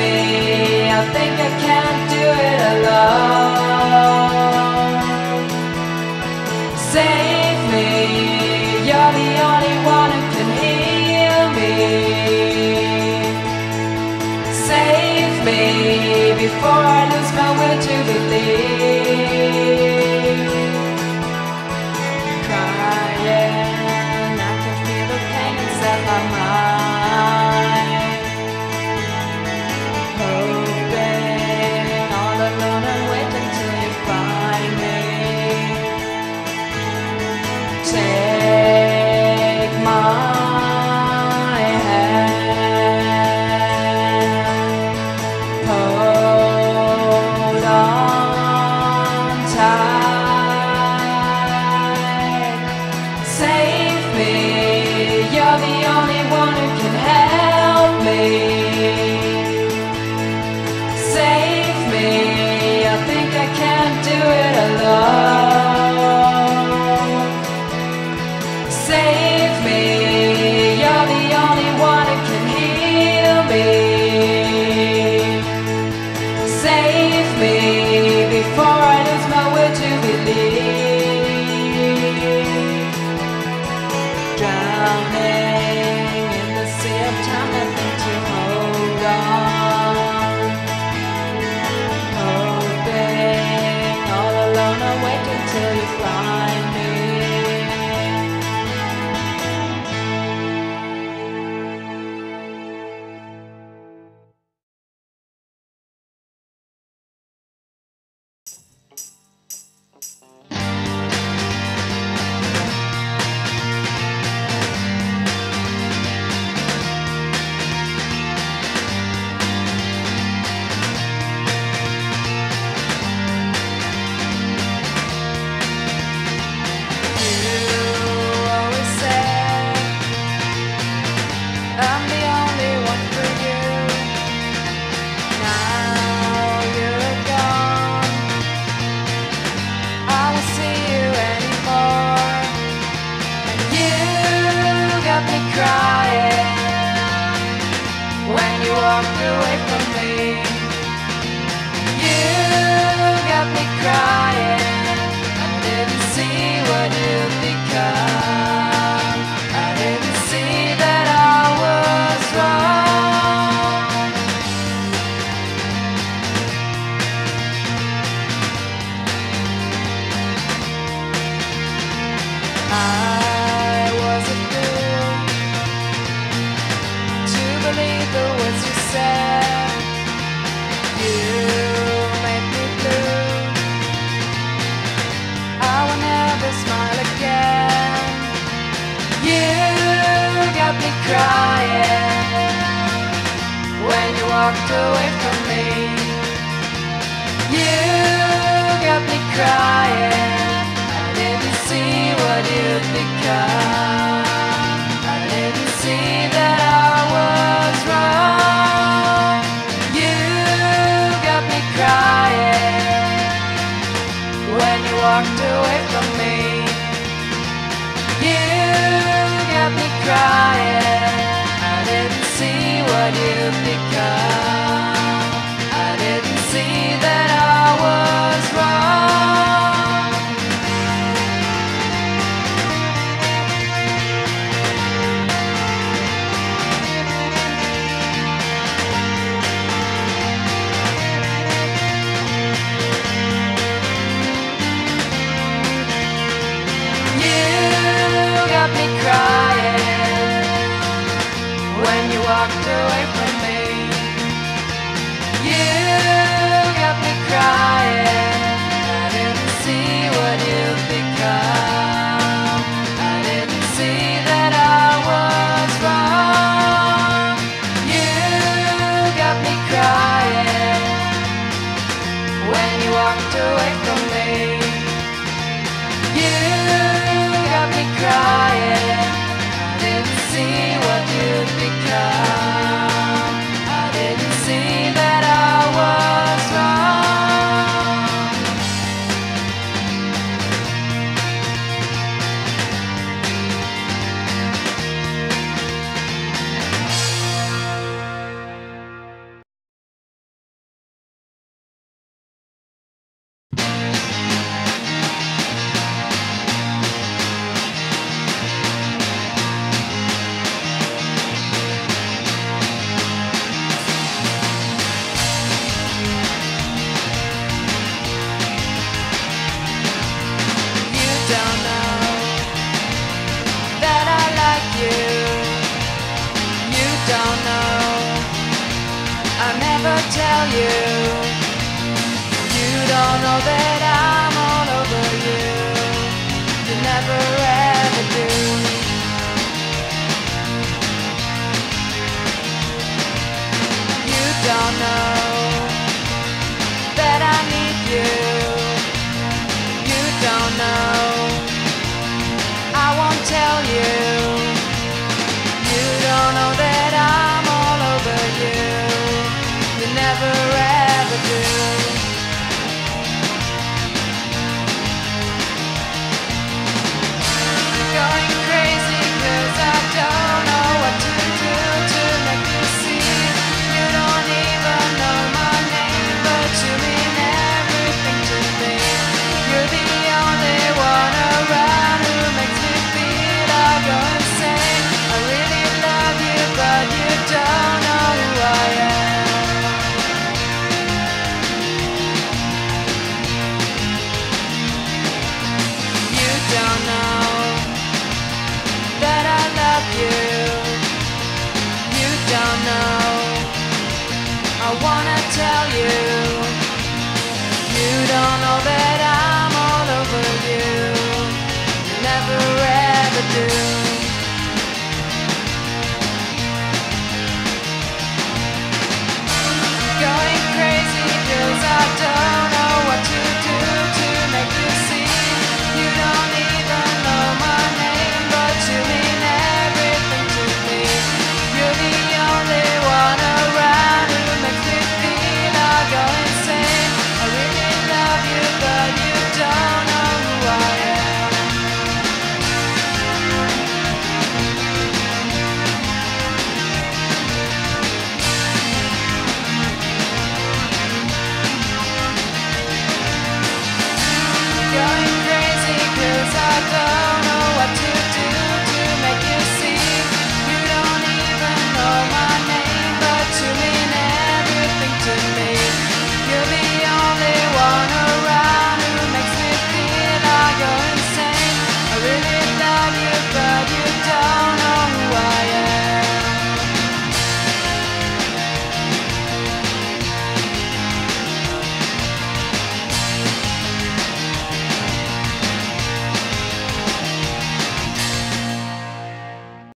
me. I think I can't do it alone. Save me. You're the only one who can heal me. Save me before I lose my will to believe. down I wasn't built to believe the words you said. You made me blue. I will never smile again. You got me crying when you walked away from me. You got me crying. America. you. You don't know that I'm all over you. You never. tell you. You don't know that I'm all over you. never ever do. I'm going crazy feels I don't.